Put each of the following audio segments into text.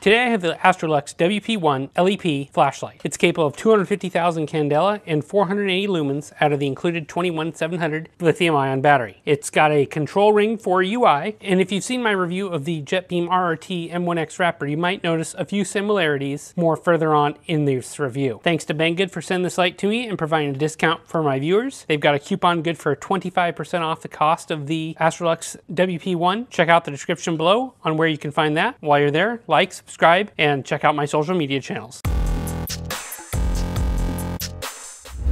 Today I have the Astrolux WP1 LEP flashlight. It's capable of 250,000 candela and 480 lumens out of the included 21700 lithium ion battery. It's got a control ring for UI, and if you've seen my review of the JetBeam RRT M1X Raptor, you might notice a few similarities more further on in this review. Thanks to Banggood for sending this light to me and providing a discount for my viewers. They've got a coupon good for 25% off the cost of the Astrolux WP1. Check out the description below on where you can find that. While you're there, like, subscribe, and check out my social media channels.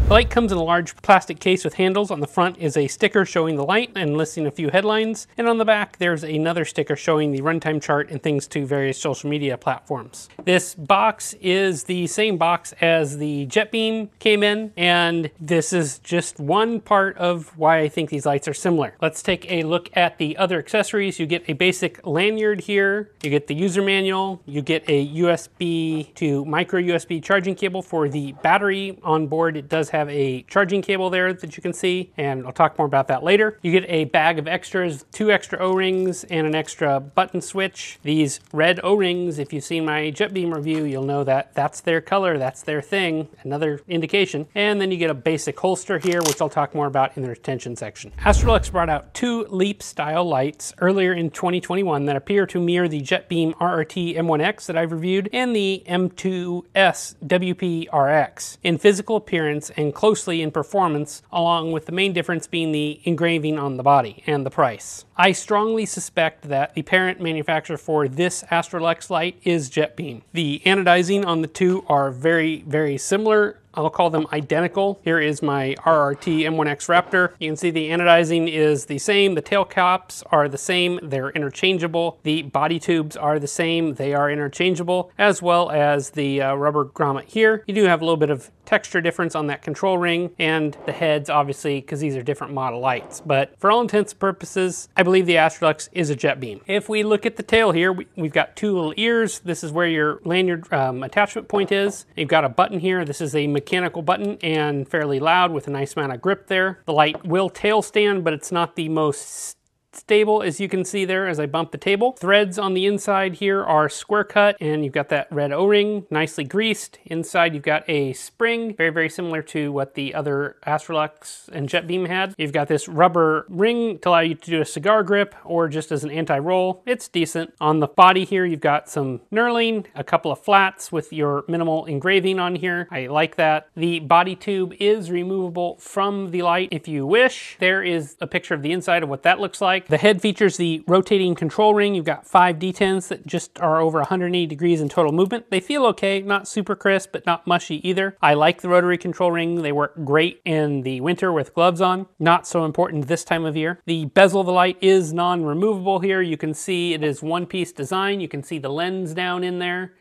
The light comes in a large plastic case with handles. On the front is a sticker showing the light and listing a few headlines. And on the back, there's another sticker showing the runtime chart and things to various social media platforms. This box is the same box as the JetBeam came in, and this is just one part of why I think these lights are similar. Let's take a look at the other accessories. You get a basic lanyard here, you get the user manual, you get a USB to micro USB charging cable for the battery on board. It does have have a charging cable there that you can see, and I'll talk more about that later. You get a bag of extras, two extra O-rings, and an extra button switch. These red O-rings, if you've seen my JetBeam review, you'll know that that's their color, that's their thing, another indication. And then you get a basic holster here, which I'll talk more about in the retention section. Astrolux brought out two LEAP style lights earlier in 2021 that appear to mirror the JetBeam RRT M1X that I've reviewed and the M2S WP RX in physical appearance and and closely in performance, along with the main difference being the engraving on the body and the price. I strongly suspect that the parent manufacturer for this Astrolux light is JetBeam. The anodizing on the two are very, very similar I'll call them identical. Here is my RRT M1X Raptor. You can see the anodizing is the same. The tail caps are the same. They're interchangeable. The body tubes are the same. They are interchangeable, as well as the uh, rubber grommet here. You do have a little bit of texture difference on that control ring and the heads, obviously, because these are different model lights. But for all intents and purposes, I believe the Astrolux is a JetBeam. If we look at the tail here, we, have got two little ears. This is where your lanyard um, attachment point is. You've got a button here. This is a mechanical button and fairly loud with a nice amount of grip there. The light will tail stand, but it's not the most stable as you can see there as I bump the table. Threads on the inside here are square cut and you've got that red O-ring nicely greased. Inside you've got a spring, very, very similar to what the other Astrolux and JetBeam had. You've got this rubber ring to allow you to do a cigar grip or just as an anti-roll. It's decent. On the body here you've got some knurling, a couple of flats with your minimal engraving on here. I like that. The body tube is removable from the light if you wish. There is a picture of the inside of what that looks like. The head features the rotating control ring. You've got five detents that just are over 180 degrees in total movement. They feel okay, not super crisp, but not mushy either. I like the rotary control ring. They work great in the winter with gloves on. Not so important this time of year. The bezel of the light is non-removable here. You can see it is one-piece design. You can see the lens down in there.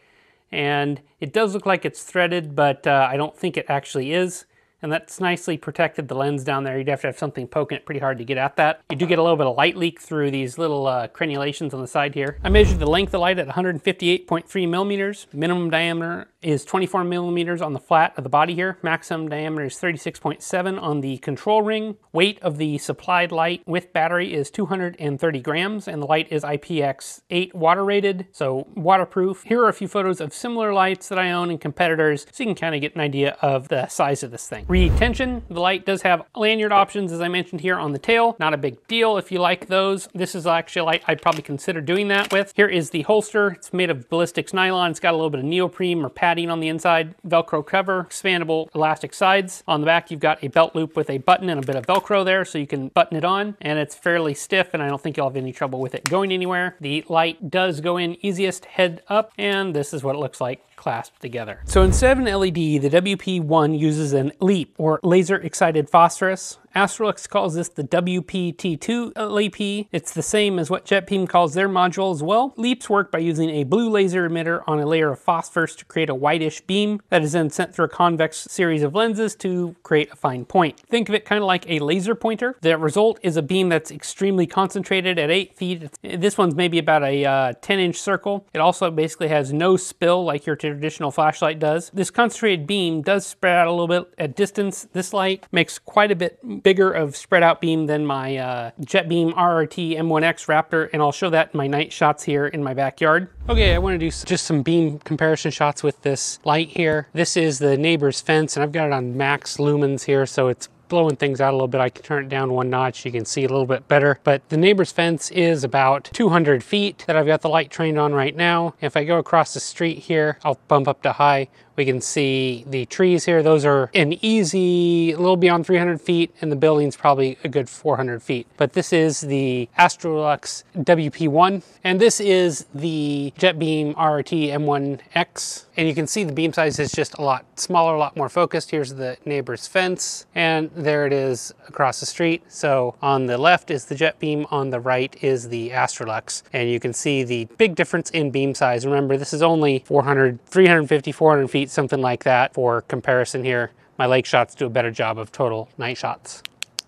And it does look like it's threaded, but uh, I don't think it actually is and that's nicely protected the lens down there. You'd have to have something poking it pretty hard to get at that. You do get a little bit of light leak through these little uh, crenulations on the side here. I measured the length of light at 158.3 millimeters. Minimum diameter is 24 millimeters on the flat of the body here. Maximum diameter is 36.7 on the control ring. Weight of the supplied light with battery is 230 grams, and the light is IPX8 water rated, so waterproof. Here are a few photos of similar lights that I own and competitors, so you can kind of get an idea of the size of this thing. Retention, the light does have lanyard options, as I mentioned here on the tail. Not a big deal if you like those. This is actually a light I'd probably consider doing that with. Here is the holster. It's made of ballistics nylon. It's got a little bit of neoprene or padding on the inside, Velcro cover, expandable elastic sides. On the back, you've got a belt loop with a button and a bit of Velcro there, so you can button it on, and it's fairly stiff, and I don't think you'll have any trouble with it going anywhere. The light does go in easiest head up, and this is what it looks like clasped together. So instead of an LED, the WP1 uses an LEAP, or laser excited phosphorus. Astrolux calls this the WPT2 LEP. It's the same as what JetBeam calls their module as well. LEAPs work by using a blue laser emitter on a layer of phosphorus to create a whitish beam that is then sent through a convex series of lenses to create a fine point. Think of it kind of like a laser pointer. The result is a beam that's extremely concentrated at 8 feet. This one's maybe about a uh, 10 inch circle. It also basically has no spill like your traditional flashlight does. This concentrated beam does spread out a little bit at distance. This light makes quite a bit bigger of spread out beam than my uh, JetBeam RRT M1X Raptor, and I'll show that in my night shots here in my backyard. Okay, I want to do just some beam comparison shots with this light here. This is the neighbor's fence, and I've got it on max lumens here, so it's blowing things out a little bit. I can turn it down one notch. You can see a little bit better. But the neighbor's fence is about 200 feet that I've got the light trained on right now. If I go across the street here, I'll bump up to high. We can see the trees here. Those are an easy, a little beyond 300 feet, and the building's probably a good 400 feet. But this is the Astrolux WP1, and this is the JetBeam RRT M1X. And you can see the beam size is just a lot smaller, a lot more focused. Here's the neighbor's fence, and there it is across the street. So on the left is the JetBeam, on the right is the Astrolux. And you can see the big difference in beam size. Remember, this is only 400, 350, 400 something like that for comparison here. My lake shots do a better job of total night shots.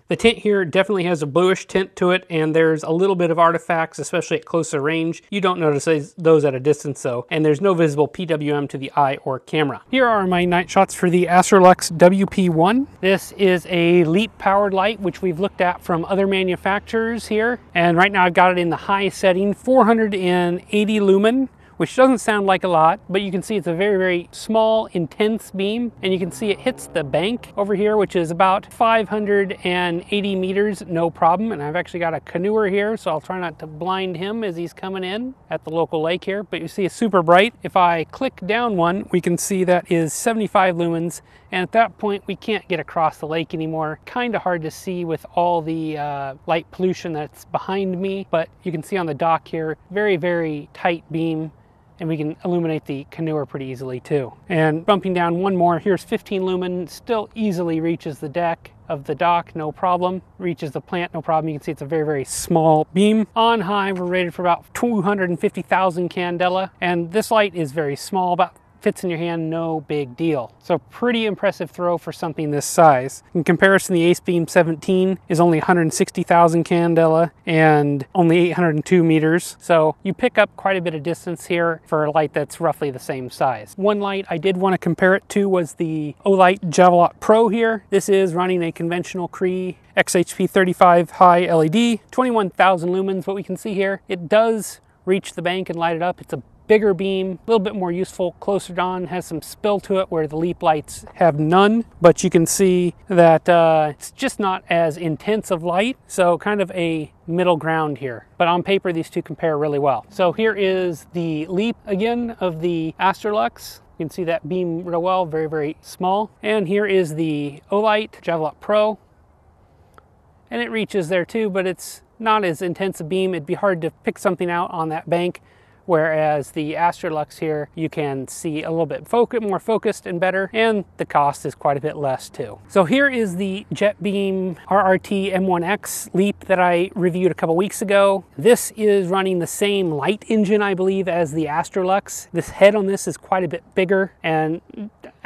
The tint here definitely has a bluish tint to it, and there's a little bit of artifacts, especially at closer range. You don't notice those at a distance though, and there's no visible PWM to the eye or camera. Here are my night shots for the Astrolux WP1. This is a LEAP powered light, which we've looked at from other manufacturers here. And right now I've got it in the high setting, 480 lumen which doesn't sound like a lot, but you can see it's a very, very small, intense beam, and you can see it hits the bank over here, which is about 580 meters, no problem. And I've actually got a canoer here, so I'll try not to blind him as he's coming in at the local lake here, but you see it's super bright. If I click down one, we can see that is 75 lumens, and at that point, we can't get across the lake anymore. Kind of hard to see with all the uh, light pollution that's behind me, but you can see on the dock here, very, very tight beam and we can illuminate the canoer pretty easily too. And bumping down one more, here's 15 lumen, still easily reaches the deck of the dock, no problem. Reaches the plant, no problem. You can see it's a very, very small beam. On high, we're rated for about 250,000 candela, and this light is very small, about fits in your hand, no big deal. So pretty impressive throw for something this size. In comparison, the Acebeam 17 is only 160,000 candela and only 802 meters. So you pick up quite a bit of distance here for a light that's roughly the same size. One light I did want to compare it to was the Olight Javelot Pro here. This is running a conventional Cree XHP 35 HI LED, 21,000 lumens. What we can see here, it does reach the bank and light it up. It's a bigger beam, a little bit more useful closer on, has some spill to it where the leap lights have none, but you can see that uh, it's just not as intense of light, so kind of a middle ground here. But on paper, these two compare really well. So here is the leap again of the Astrolux. You can see that beam real well, very, very small. And here is the Olight Javelot Pro. And it reaches there too, but it's not as intense a beam. It'd be hard to pick something out on that bank whereas the Astrolux here you can see a little bit more focused and better and the cost is quite a bit less too. So here is the JetBeam RRT M1X Leap that I reviewed a couple weeks ago. This is running the same light engine I believe as the Astrolux. This head on this is quite a bit bigger and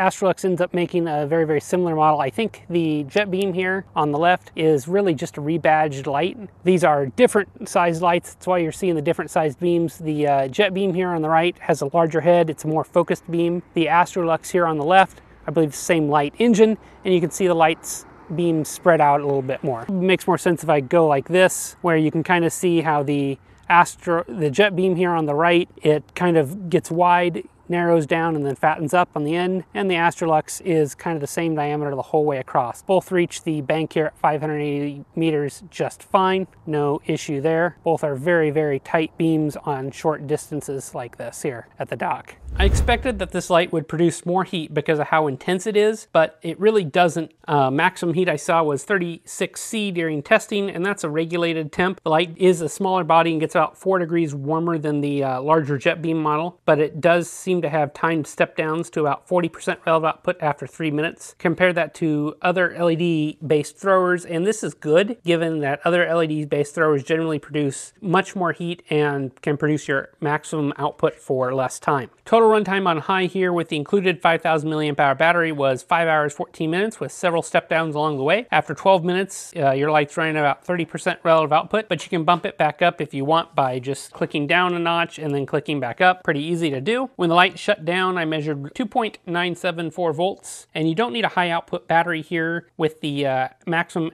Astrolux ends up making a very, very similar model. I think the JetBeam here on the left is really just a rebadged light. These are different size lights. That's why you're seeing the different sized beams. The uh, JetBeam here on the right has a larger head. It's a more focused beam. The Astrolux here on the left, I believe the same light engine, and you can see the lights beam spread out a little bit more. It makes more sense if I go like this, where you can kind of see how the Astro, the JetBeam here on the right, it kind of gets wide narrows down and then fattens up on the end, and the Astrolux is kind of the same diameter the whole way across. Both reach the bank here at 580 meters just fine, no issue there. Both are very, very tight beams on short distances like this here at the dock. I expected that this light would produce more heat because of how intense it is, but it really doesn't. Uh, maximum heat I saw was 36C during testing, and that's a regulated temp. The light is a smaller body and gets about 4 degrees warmer than the uh, larger JetBeam model, but it does seem to have timed step downs to about 40% relative output after 3 minutes. Compare that to other LED based throwers, and this is good given that other LED based throwers generally produce much more heat and can produce your maximum output for less time. Total runtime on high here with the included 5000 milliamp hour battery was 5 hours 14 minutes with several step downs along the way. After 12 minutes, uh, your light's running about 30% relative output, but you can bump it back up if you want by just clicking down a notch and then clicking back up. Pretty easy to do. When the light shut down, I measured 2.974 volts, and you don't need a high output battery here with the uh, maximum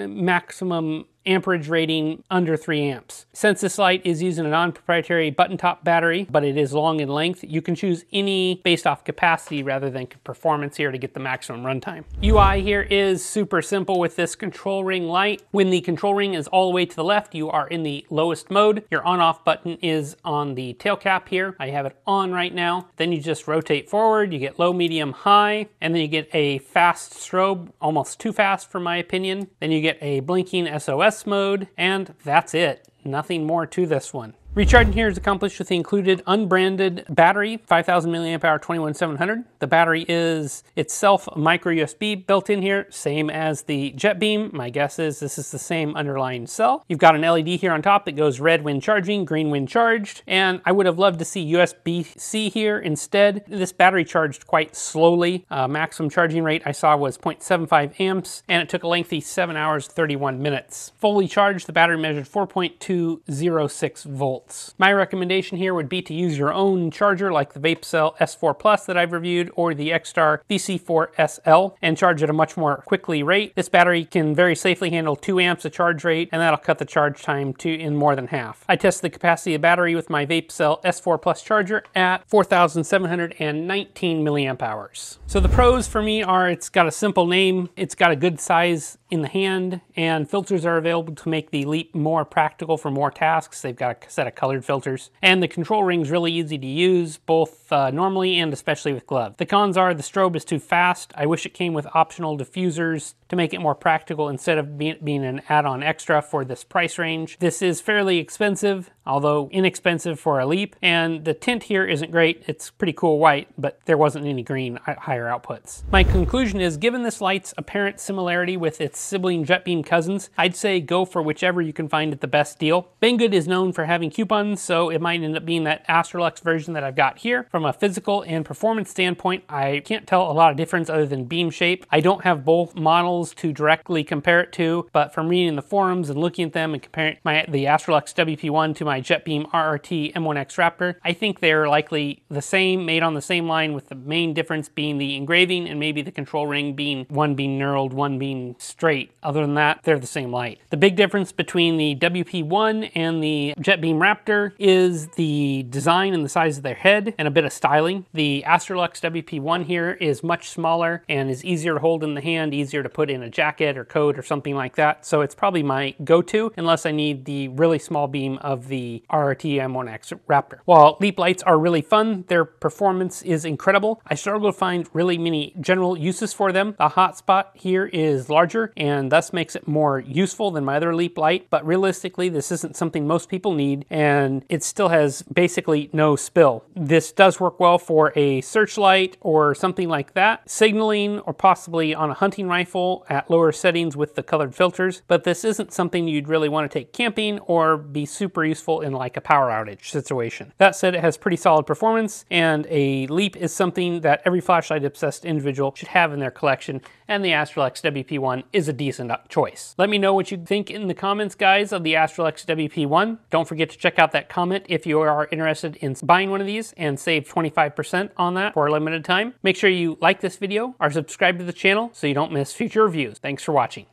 maximum amperage rating under 3 amps. Since this light is using a non-proprietary button top battery, but it is long in length, you can choose any based off capacity rather than performance here to get the maximum runtime. UI here is super simple with this control ring light. When the control ring is all the way to the left, you are in the lowest mode. Your on-off button is on the tail cap here. I have it on right now. Then you just rotate forward, you get low, medium, high, and then you get a fast strobe, almost too fast for my opinion. Then you get a blinking SOS mode, and that's it. Nothing more to this one. Recharging here is accomplished with the included unbranded battery, 5000 milliamp hour 21700. The battery is itself micro USB built in here, same as the JetBeam. My guess is this is the same underlying cell. You've got an LED here on top that goes red when charging, green when charged, and I would have loved to see USB-C here instead. This battery charged quite slowly. Uh, maximum charging rate I saw was 0.75 amps, and it took a lengthy 7 hours 31 minutes. Fully charged, the battery measured 4.206 volts volts. My recommendation here would be to use your own charger like the Vapcell S4 Plus that I've reviewed or the XTAR VC4 SL and charge at a much more quickly rate. This battery can very safely handle 2 amps of charge rate and that'll cut the charge time to in more than half. I tested the capacity of battery with my Vapcell S4 Plus charger at 4,719 milliamp hours. So the pros for me are it's got a simple name, it's got a good size in the hand, and filters are available to make the Leap more practical for more tasks. They've got a set of colored filters. And the control ring's really easy to use, both uh, normally and especially with gloves. The cons are the strobe is too fast. I wish it came with optional diffusers to make it more practical instead of being an add-on extra for this price range. This is fairly expensive, although inexpensive for a Leap, and the tint here isn't great. It's pretty cool white, but there wasn't any green at higher outputs. My conclusion is, given this light's apparent similarity with its sibling JetBeam cousins, I'd say go for whichever you can find at the best deal. Banggood is known for having coupons, so it might end up being that Astrolux version that I've got here. From a physical and performance standpoint, I can't tell a lot of difference other than beam shape. I don't have both models to directly compare it to, but from reading the forums and looking at them and comparing my the Astrolux WP1 to my JetBeam RRT M1X Raptor, I think they're likely the same, made on the same line with the main difference being the engraving and maybe the control ring being one being knurled, one being straight. Other than that, they're the same light. The big difference between the WP1 and the JetBeam Raptor is the design and the size of their head and a bit of styling. The Astrolux WP1 here is much smaller and is easier to hold in the hand, easier to put in a jacket or coat or something like that. So it's probably my go-to unless I need the really small beam of the RRT M1X Raptor. While Leap lights are really fun, their performance is incredible. I struggle to find really many general uses for them. The hotspot here is larger and thus makes it more useful than my other Leap light, but realistically this isn't something most people need and it still has basically no spill. This does work well for a searchlight or something like that, signaling or possibly on a hunting rifle at lower settings with the colored filters, but this isn't something you'd really want to take camping or be super useful in like a power outage situation. That said, it has pretty solid performance and a Leap is something that every flashlight obsessed individual should have in their collection and the Astrolux WP1 is a decent choice. Let me know what you think in the comments, guys, of the Astrolux WP1. Don't forget to check out that comment if you are interested in buying one of these and save 25% on that for a limited time. Make sure you like this video or subscribe to the channel so you don't miss future reviews. Thanks for watching.